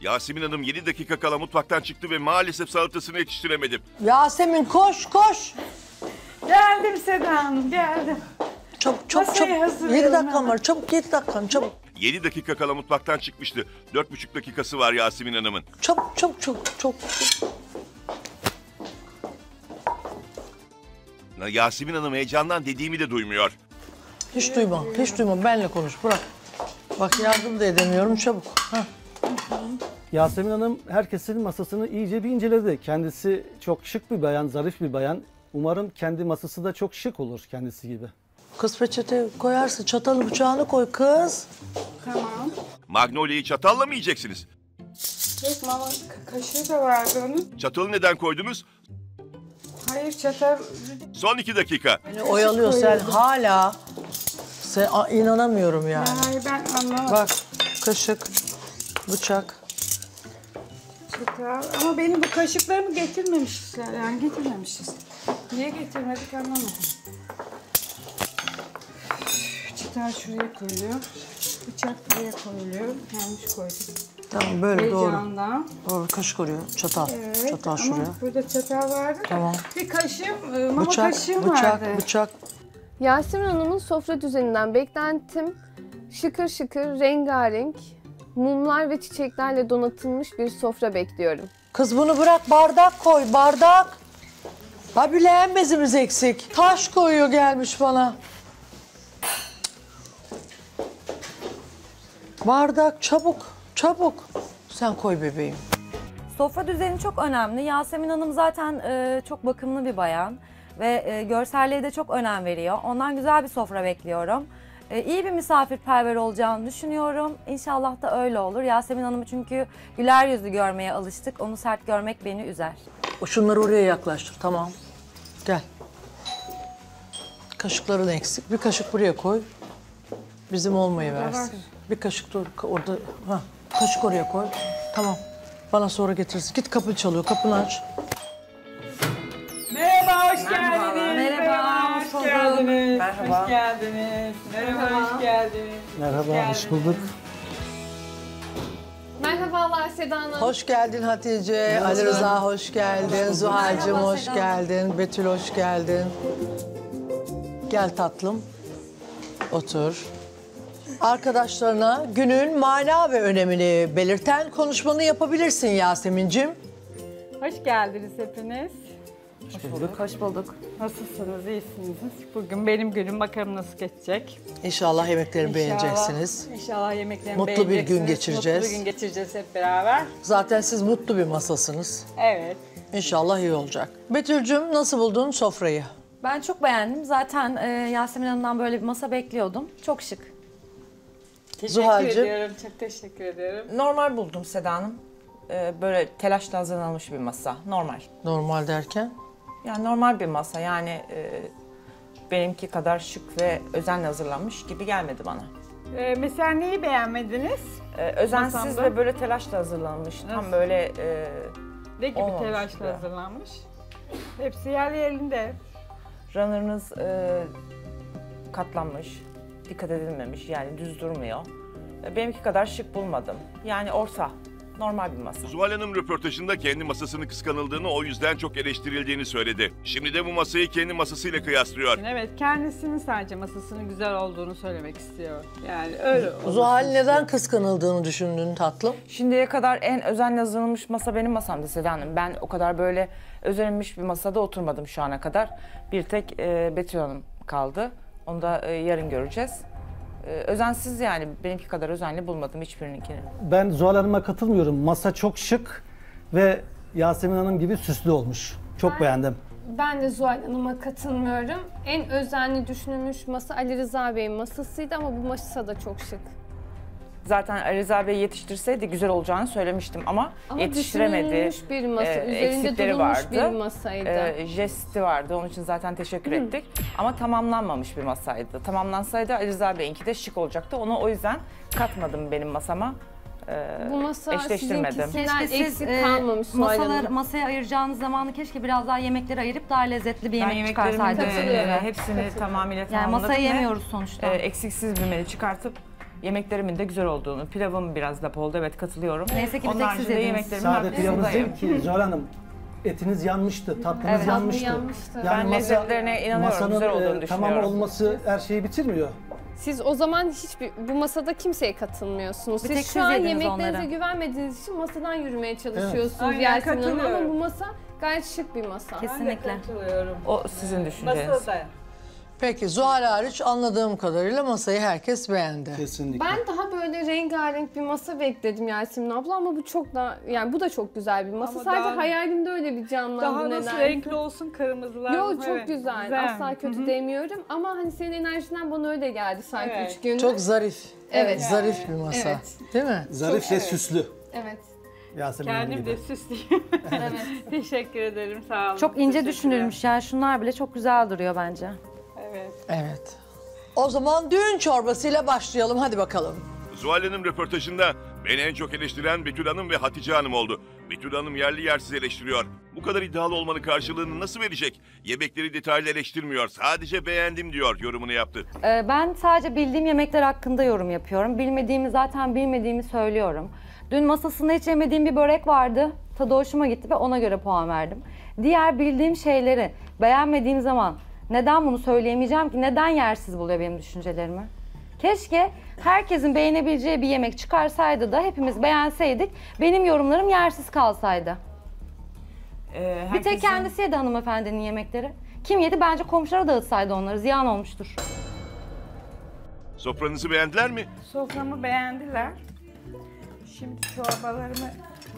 Yasemin Hanım 7 dakika kala mutfaktan çıktı ve maalesef salatasını yetiştiremedim. Yasemin koş koş. Geldim Seda Hanım, geldim. Çabuk çabuk Masayı çabuk. hazırlıyorum 7 dakikan hemen. var. Çabuk 7 dakikan çabuk. 7 dakika kala mutfaktan çıkmıştı. 4,5 dakikası var Yasemin Hanım'ın. Çabuk çabuk çabuk çabuk. Yasemin Hanım heyecandan dediğimi de duymuyor. Hiç duyma. Hiç duyma. Benle konuş. Bırak. Bak yardım da edemiyorum. Çabuk. Hah. Yasemin Hanım herkesin masasını iyice bir inceledi. Kendisi çok şık bir bayan, zarif bir bayan. Umarım kendi masası da çok şık olur kendisi gibi. Kız peçete koyarsın. Çatalı bıçağını koy kız. Tamam. Magnolia'yı çatalla mı yiyeceksiniz? Yok mama ka- kaşığı da vardı onun. Çatalı neden koydunuz? Hayır çatal. Son 2 dakika. Beni oyalıyor sen hala. Sen inanamıyorum yani. Hayır ben anlamadım. Bak kaşık, bıçak. Çatal. Ama benim bu kaşıklarımı getirmemişler yani getirmemişiz. Niye getirmedik anlamadım. Çatal şuraya koyuluyor. Bıçak buraya koyuluyor. Yanlış koydum. Tamam böyle doğru. Heyecandan. Doğru kaşık oraya. Çatal. Evet, Çatal ama şuraya. burada çatal vardı. Tamam. Bir kaşığım, e, mama Bıçak, kaşığım bıçak, vardı. bıçak. Yasemin Hanım'ın sofra düzeninden beklentim şıkır şıkır, rengarenk, mumlar ve çiçeklerle donatılmış bir sofra bekliyorum. Kız bunu bırak bardak koy bardak. Ha bir leğen bezimiz eksik. Taş koyuyor gelmiş bana. Bardak çabuk çabuk. Sen koy bebeğim. Sofra düzeni çok önemli. Yasemin Hanım zaten e, çok bakımlı bir bayan ve e, görselliğe de çok önem veriyor. Ondan güzel bir sofra bekliyorum. E, iyi bir misafirperver olacağını düşünüyorum. İnşallah da öyle olur. Yasemin Hanım'ı çünkü güler yüzlü görmeye alıştık. Onu sert görmek beni üzer. O şunları oraya yaklaştır tamam. Gel. Kaşıkların eksik. Bir kaşık buraya koy. Bizim olmayı versin. Bir kaşık da or- orada. Ha, kaşık oraya koy. Tamam. Bana sonra getirsin. Git kapı çalıyor. Kapını aç. Merhaba, hoş geldiniz. Merhaba, hoş geldiniz. Hoş geldiniz. Merhaba, hoş geldiniz. Merhaba, hoş bulduk. Merhabalar Seda Hanım. Hoş geldin Hatice. Ali Rıza hoş geldin. Zuhal'cığım hoş geldin. Betül hoş geldin. Gel tatlım. Otur. Arkadaşlarına günün mana ve önemini belirten konuşmanı yapabilirsin Yasemin'cim. Hoş geldiniz hepiniz. Hoş bulduk. Hoş bulduk. Nasılsınız, iyisiniz? Bugün benim günüm bakalım nasıl geçecek. İnşallah yemeklerini beğeneceksiniz. İnşallah yemeklerimi Mutlu bir gün beğeneceksiniz. geçireceğiz. Mutlu bir gün geçireceğiz hep beraber. Zaten siz mutlu bir masasınız. Evet. İnşallah iyi olacak. Betül'cüm nasıl buldun sofrayı? Ben çok beğendim. Zaten e, Yasemin Hanım'dan böyle bir masa bekliyordum. Çok şık. Teşekkür Zuhal'cığım? ediyorum, çok teşekkür ediyorum. Normal buldum Seda Hanım. Ee, böyle telaşla hazırlanmış bir masa. Normal. Normal derken? Yani normal bir masa. Yani e, benimki kadar şık ve özenle hazırlanmış gibi gelmedi bana. Ee, mesela neyi beğenmediniz? Ee, özensiz Masamda. ve böyle telaşla hazırlanmış. Tam Nasıl? böyle e, Ne gibi Olmamış telaşla gibi. hazırlanmış? Hepsi yerli yerinde. runner'ınız e, katlanmış. Dikkat edilmemiş. Yani düz durmuyor. E, Benimki kadar şık bulmadım. Yani orta. Normal bir masa. Zuhal Hanım röportajında kendi masasını kıskanıldığını o yüzden çok eleştirildiğini söyledi. Şimdi de bu masayı kendi masasıyla kıyaslıyor. Evet, kendisinin sadece masasının güzel olduğunu söylemek istiyor. Yani öyle Zuhal istiyor. neden kıskanıldığını düşündün tatlım? Şimdiye kadar en özenle hazırlanmış masa benim masamdı Seda Hanım. Ben o kadar böyle özenilmiş bir masada oturmadım şu ana kadar. Bir tek e, Betül Hanım kaldı. Onu da e, yarın göreceğiz. E, özensiz yani benimki kadar özenli bulmadım hiçbirininkini. Ben Zuhal Hanım'a katılmıyorum. Masa çok şık ve Yasemin Hanım gibi süslü olmuş. Çok beğendim. Ben de Zuhal Hanım'a katılmıyorum. En özenli düşünülmüş masa Ali Rıza Bey'in masasıydı ama bu masa da çok şık. Zaten Rıza Bey yetiştirseydi güzel olacağını söylemiştim ama, Ama yetiştiremedi. bir masa, e, üzerinde durulmuş vardı. bir masaydı. E, jesti vardı. Onun için zaten teşekkür ettik. Ama tamamlanmamış bir masaydı. Tamamlansaydı Rıza Bey'inki de şık olacaktı. Onu o yüzden katmadım benim masama. E, bu masa eşleştirmedim. sizinkisinden Keşke siz eksik e, kalmamış masalar, masaya ayıracağınız zamanı keşke biraz daha yemekleri ayırıp daha lezzetli bir Ben yemek de çıkarsaydınız. Katılıyorum. e, hepsini tamamıyla Yani tamamladım masayı ve, yemiyoruz sonuçta. e, eksiksiz bir menü çıkartıp Yemeklerimin de güzel olduğunu, pilavım biraz lapa oldu evet katılıyorum. Neyse ki bir Onun tek siz haricinde yediniz. yemeklerimin Sade pilavınız değil ki Zuhal Hanım. Etiniz yanmıştı, tatlınız Evet. yanmıştı. Tatlı yanmıştı. Ben lezzetlerine inanıyorum, masanın, güzel olduğunu e, Tamam düşünüyorum. olması her şeyi bitirmiyor. Siz o zaman hiçbir bu masada kimseye katılmıyorsunuz. Bir Siz tek şu siz an yediniz yemeklerinize onları. güvenmediğiniz için masadan yürümeye çalışıyorsunuz Aynen, Yasemin Hanım ama katılıyorum. bu masa gayet şık bir masa. Kesinlikle. O sizin düşünceniz. Peki Zuhal hariç anladığım kadarıyla masayı herkes beğendi. Kesinlikle. Ben daha böyle rengarenk bir masa bekledim Yasemin abla ama bu çok da yani bu da çok güzel bir masa. Ama Sadece daha- hayalimde öyle bir canlandı Daha nasıl nedense. renkli olsun kırmızılar. Yo çok Evet, güzel. Asla kötü demiyorum ama hani senin enerjinden bana öyle geldi sanki Evet. üç gündür. Çok zarif. Evet. Zarif bir masa. Evet. Değil mi? Zarif ve süslü. Evet. Yasemin Hanım Kendim gibi. de süsleyeyim. Evet. Teşekkür ederim sağ olun. Çok ince Teşekkürler. düşünülmüş ya. Şunlar bile çok güzel duruyor bence. Evet. Evet. O zaman düğün çorbasıyla başlayalım. Hadi bakalım. Zuhal Hanım röportajında beni en çok eleştiren Betül Hanım ve Hatice Hanım oldu. Betül Hanım yerli yersiz eleştiriyor. Bu kadar iddialı olmanın karşılığını nasıl verecek? Yemekleri detaylı eleştirmiyor. Sadece beğendim diyor yorumunu yaptı. Ee, Ben sadece bildiğim yemekler hakkında yorum yapıyorum. Bilmediğimi zaten bilmediğimi söylüyorum. Dün masasında hiç yemediğim bir börek vardı. Tadı hoşuma gitti ve ona göre puan verdim. Diğer bildiğim şeyleri beğenmediğim zaman neden bunu söyleyemeyeceğim ki? Neden yersiz buluyor benim düşüncelerimi? Keşke herkesin beğenebileceği bir yemek çıkarsaydı da hepimiz beğenseydik. Benim yorumlarım yersiz kalsaydı. Ee, Bir tek kendisi yedi hanımefendinin yemekleri. Kim yedi? Bence komşulara dağıtsaydı onları. Ziyan olmuştur. Sofranızı beğendiler mi? Soframı beğendiler. Şimdi çorbalarımı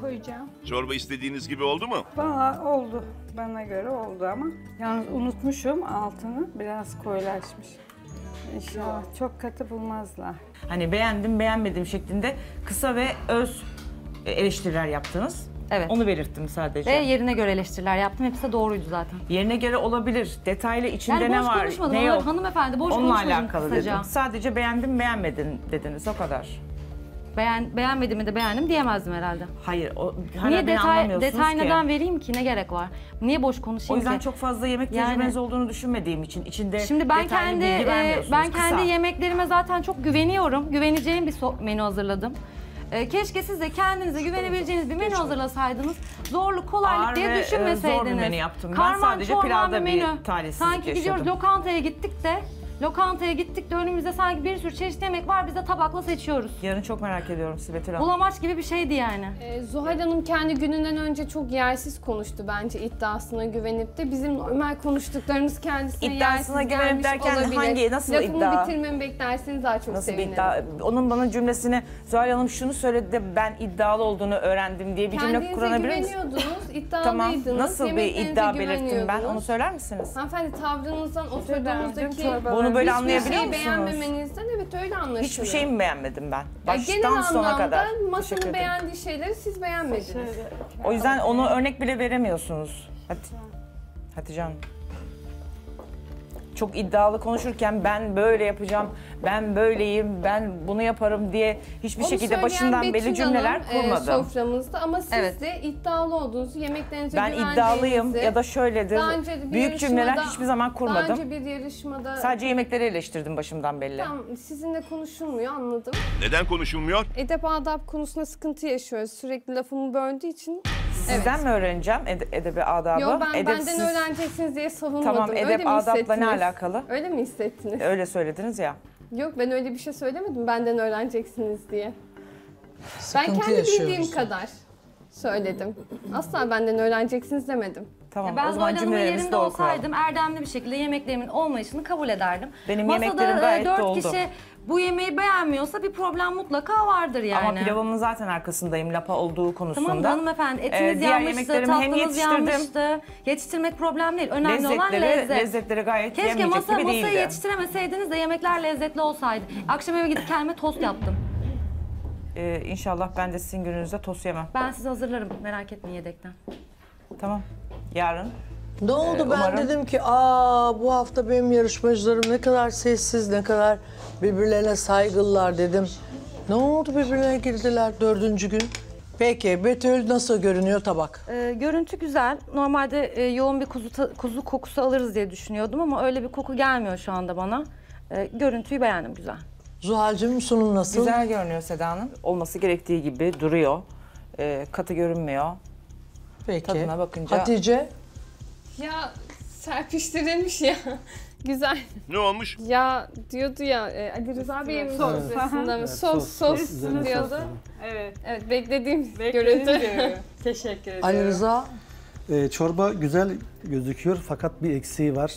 koyacağım. Çorba istediğiniz gibi oldu mu? Bana oldu. Bana göre oldu ama. Yalnız unutmuşum altını. Biraz koyulaşmış. İnşallah çok katı bulmazlar. Hani beğendim beğenmedim şeklinde kısa ve öz eleştiriler yaptınız. Evet. Onu belirttim sadece. Ve yerine göre eleştiriler yaptım. Hepsi de doğruydu zaten. Yerine göre olabilir. Detaylı içinde Yani ne boş var, konuşmadım. ne Onlar- yok. Hanımefendi boş Onunla konuşmadım alakalı kısaca. dedim. Sadece beğendim beğenmedin dediniz o kadar. Beğen, beğenmediğimi de beğendim diyemezdim herhalde. Hayır, o, hala Niye beni detay, anlamıyorsunuz detay ki. neden vereyim ki? Ne gerek var? Niye boş konuşayım O yüzden ki? çok fazla yemek Yani- tecrübeniz olduğunu düşünmediğim için içinde Şimdi ben detaylı kendi bilgi e, vermiyorsunuz. ben Kısa. kendi yemeklerime zaten çok güveniyorum. Güveneceğim bir so- menü hazırladım. E, keşke siz de kendinize güvenebileceğiniz bir menü hazırlasaydınız. Zorluk, kolaylık Ağır diye ve, e, düşünmeseydiniz. zor bir menü yaptım. Ben sadece çorman pilavda bir talihsizlik Sanki gidiyoruz yaşadım. lokantaya gittik de lokantaya gittik de önümüzde sanki bir sürü çeşitli yemek var. Biz de tabakla seçiyoruz. Yarın çok merak ediyorum Sibetül Hanım. Bulamaç gibi bir şeydi yani. Ee, Zuhal Hanım kendi gününden önce çok yersiz konuştu bence iddiasına güvenip de. Bizim normal konuştuklarımız kendisine İddiasına yersiz güvenip gelmiş derken olabilir. hangi- nasıl Lafımı iddia? bitirmemi beklerseniz daha çok Nasıl bir sevinirim. iddia? Onun bana cümlesini Zuhal Hanım şunu söyledi de ben iddialı olduğunu öğrendim diye bir cümle Kendinize kurabilir misiniz? güveniyordunuz, Tamam. iddialıydınız. Nasıl bir yemeklerinize iddia belirttim ben? güveniyordunuz. Onu söyler misiniz? Hanımefendi tavrınızdan, oturduğumuzdaki çorbalarımı. Bunu böyle hiçbir anlayabiliyor şeyi musunuz? beğenmemenizden evet öyle anlaşılıyor. Hiçbir şey mi beğenmedim ben? Ya Baştan genel sona kadar. Teşekkür masanın beğendiği şeyleri siz beğenmediniz. O yüzden onu örnek bile veremiyorsunuz. Hadi. Hatice Hanım. Çok iddialı konuşurken ben böyle yapacağım, ben böyleyim, ben bunu yaparım diye hiçbir Onu şekilde başından Betül belli cümleler Hanım, e, kurmadım. soframızda ama siz Evet. de iddialı olduğunuzu, yemeklerinize ben iddialıyım ya da şöyledir. daha önce bir Büyük cümleler hiçbir zaman Daha kurmadım. önce bir yarışmada... Sadece yemekleri eleştirdim başımdan belli. Tamam, sizinle konuşulmuyor anladım. Neden konuşulmuyor? Edep adap konusunda sıkıntı yaşıyoruz. Sürekli lafımı böldüğü için. Sizden mi öğreneceğim ede- edebi adabı? Yo ben Edepsiz- benden öğreneceksiniz diye savunmadım. Tamam öyle edep mi adapla ne hissettiniz? alakalı? Öyle mi hissettiniz? Öyle söylediniz ya. Yok ben öyle bir şey söylemedim benden öğreneceksiniz diye. Ben Sıkıntı kendi bildiğim kadar söyledim. Asla benden öğreneceksiniz demedim. Tamam ben o zaman Zuhal Hanım'ın yerinde olsaydım erdemli bir şekilde yemeklerimin olmayışını kabul ederdim. Benim Masada yemeklerim e, gayet dört doldu. kişi bu yemeği beğenmiyorsa bir problem mutlaka vardır yani. Ama pilavımın zaten arkasındayım lapa olduğu konusunda. Tamam hanımefendi etiniz Ee, yanmıştı, tatlınız yanmıştı. Yetiştirmek problem değil. Önemli olan lezzetleri, lezzet. lezzetleri gayet Keşke yenmeyecek masa, gibi masayı değildi. yetiştiremeseydiniz de yemekler lezzetli olsaydı. Akşam eve gidip kendime tost yaptım. Ee, inşallah ben de sizin gününüzde tost yemem. Ben size hazırlarım merak etmeyin yedekten. Tamam. Yarın. Ne oldu Ee, ben umarım- dedim ki aa bu hafta benim yarışmacılarım ne kadar sessiz ne kadar birbirlerine saygılılar dedim. Ne oldu birbirlerine girdiler dördüncü gün? Peki Betül nasıl görünüyor tabak? Ee, görüntü güzel. Normalde e, yoğun bir kuzu kuzu kokusu alırız diye düşünüyordum ama öyle bir koku gelmiyor şu anda bana. Ee, görüntüyü beğendim güzel. Zuhal'cığım sunum nasıl? Güzel görünüyor Seda Hanım. Olması gerektiği gibi duruyor. Ee, katı görünmüyor. Peki. Tadına bakınca- Hatice? Ya serpiştirilmiş ya. Güzel. Ne olmuş? Ya diyordu ya e, Ali Rıza Bey'in Sos. sofrasında mı? Sos, sos, üzerine sos diyordu. Evet. Evet beklediğim Beklediğim görüntü. gibi. Teşekkür ederim. Ali Rıza? Ee, çorba güzel gözüküyor fakat bir eksiği var.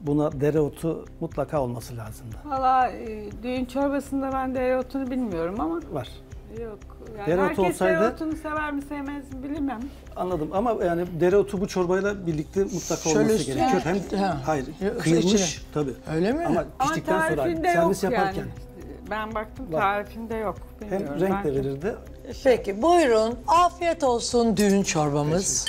Buna dereotu mutlaka olması lazımdı. Valla e, düğün çorbasında ben dereotunu bilmiyorum ama Var. Yok. Yani Dereotu herkes olsaydı- dereotunu sever mi sevmez mi bilemem. Anladım ama yani dereotu bu çorbayla birlikte mutlaka Şöyle olması üstüne- gerekiyor. Hem Ha. hayır Yoksa kıyılmış içine. tabii. Öyle mi? Ama Ama piştikten sonra tarifinde servis yok yaparken yani. Ben baktım tarifinde yok. hem Bilmiyorum. renk de Ben- verirdi. Peki buyurun. Afiyet olsun düğün çorbamız.